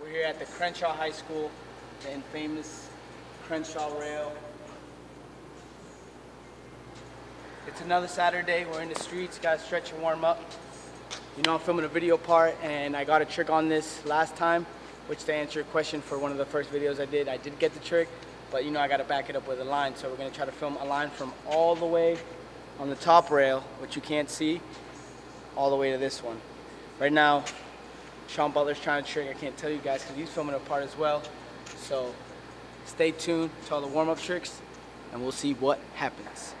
We're here at the Crenshaw High School, the infamous Crenshaw Rail. It's another Saturday. We're in the streets. Got to stretch and warm up. You know, I'm filming a video part, and I got a trick on this last time, which to answer your question for one of the first videos I did, I did get the trick, but you know, I got to back it up with a line. So we're to try to film a line from all the way on the top rail, which you can't see, all the way to this one. Right now, Shawn Butler's trying to trick. I can't tell you guys because he's filming a part as well. So stay tuned to all the warm-up tricks, and we'll see what happens.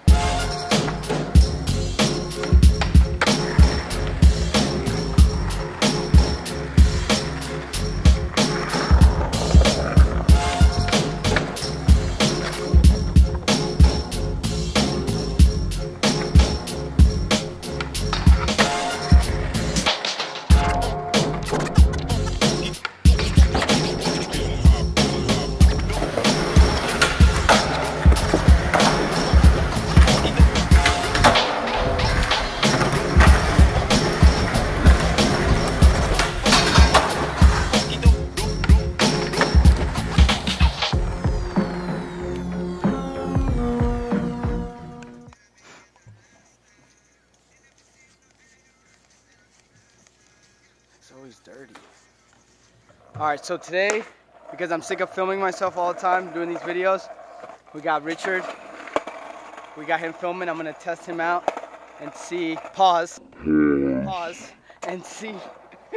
All right, so today, because I'm sick of filming myself all the time, doing these videos, we got Richard. We got him filming. I'm gonna test him out and see, pause, pause, and see,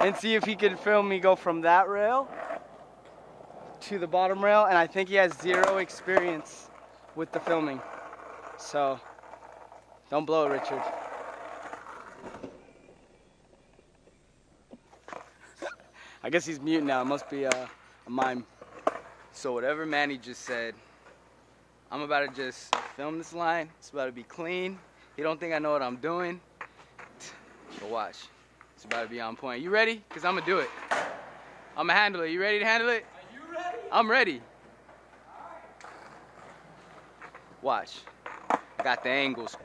and see if he can film me go from that rail to the bottom rail. And I think he has zero experience with the filming. So, don't blow it, Richard. I guess he's mute now. It must be a, a mime. So whatever Manny just said, I'm about to just film this line. It's about to be clean. He don't think I know what I'm doing. But watch. It's about to be on point. You ready? Cause I'm gonna do it. I'm gonna handle it. You ready to handle it? Are you ready? I'm ready. Watch. Got the angles.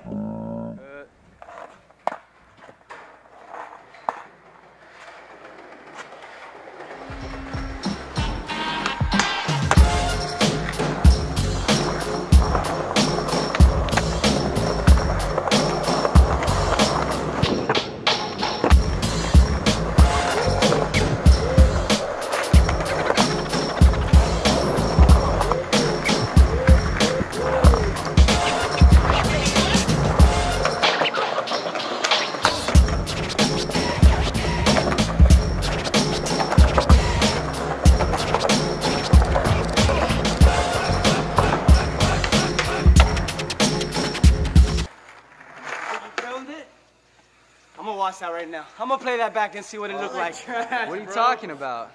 Gonna watch that right now. I'm gonna play that back and see what it looked like. what are you talking about?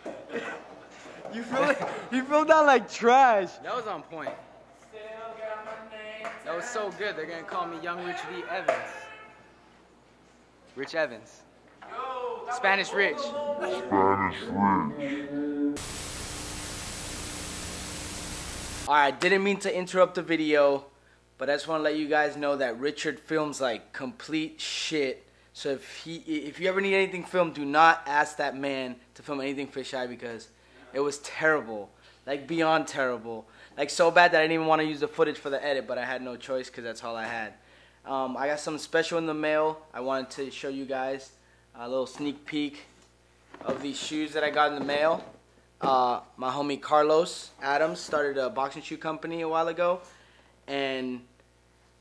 You filmed you filmed that like trash. That was on point. That was so good. They're gonna call me Young Rich V Evans. Rich Evans. Yo, Spanish Rich. Spanish Rich. All right, didn't mean to interrupt the video, but I just want to let you guys know that Richard films like complete shit. So if he, if you ever need anything filmed, do not ask that man to film anything fisheye because it was terrible, like beyond terrible, like so bad that I didn't even want to use the footage for the edit, but I had no choice because that's all I had. Um, I got something special in the mail. I wanted to show you guys a little sneak peek of these shoes that I got in the mail. Uh, my homie Carlos Adams started a boxing shoe company a while ago, and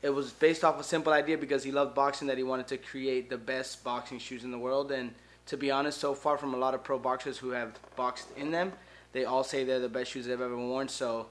it was based off a simple idea because he loved boxing that he wanted to create the best boxing shoes in the world. And to be honest, so far from a lot of pro boxers who have boxed in them, they all say they're the best shoes they've ever worn. So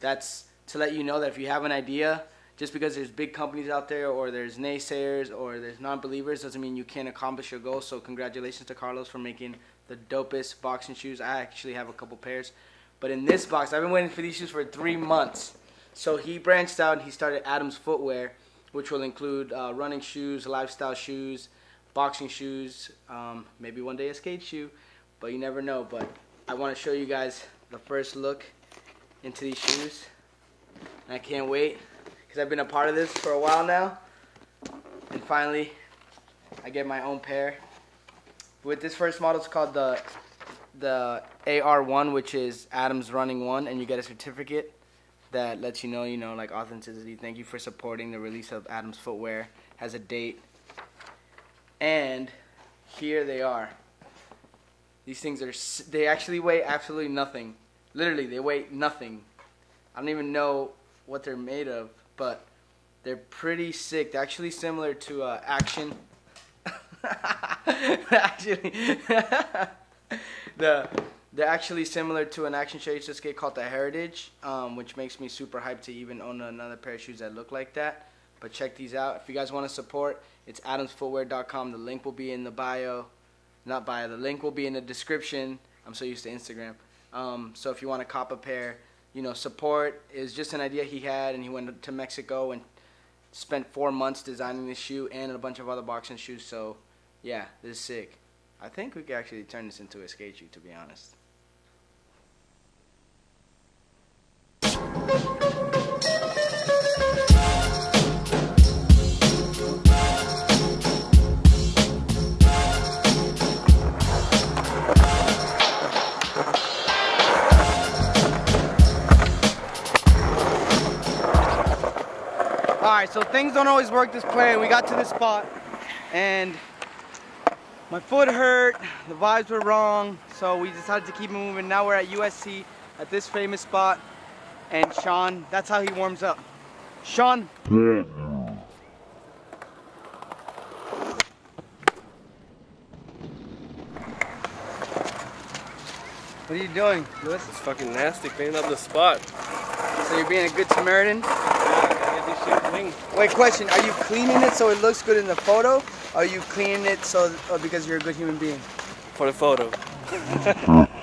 that's to let you know that if you have an idea, just because there's big companies out there or there's naysayers or there's non-believers doesn't mean you can't accomplish your goal. So congratulations to Carlos for making the dopest boxing shoes. I actually have a couple pairs. But in this box, I've been waiting for these shoes for three months. So he branched out and he started Adams Footwear, which will include uh, running shoes, lifestyle shoes, boxing shoes, um, maybe one day a skate shoe, but you never know. But I want to show you guys the first look into these shoes. And I can't wait because I've been a part of this for a while now. And finally, I get my own pair. With this first model, it's called the the AR1, which is Adams Running One, and you get a certificate that lets you know, you know, like authenticity. Thank you for supporting the release of Adams Footwear. Has a date, and here they are. These things are they actually weigh absolutely nothing. Literally, they weigh nothing. I don't even know what they're made of, but they're pretty sick. They're actually similar to uh, Action. actually, the they're actually similar to an action show skate called the Heritage, um, which makes me super hyped to even own another pair of shoes that look like that. But check these out. If you guys want to support, it's adamsfootwear.com. The link will be in the bio. Not bio. The link will be in the description. I'm so used to Instagram. Um, so if you want to cop a pair, you know, support is just an idea he had, and he went to Mexico and spent four months designing this shoe and a bunch of other boxing shoes. So, yeah, this is sick. I think we could actually turn this into a skate shoe, to be honest. So things don't always work this plan. We got to this spot and my foot hurt, the vibes were wrong, so we decided to keep moving. Now we're at USC at this famous spot and Shawn, that's how he warms up. Shawn. What are you doing, Lewis? It's fucking nasty, cleaning up the spot. So you're being a good Samaritan? Yeah, Wait, question, are you cleaning it so it looks good in the photo? Or are you cleaning it so uh, because you're a good human being? For the photo.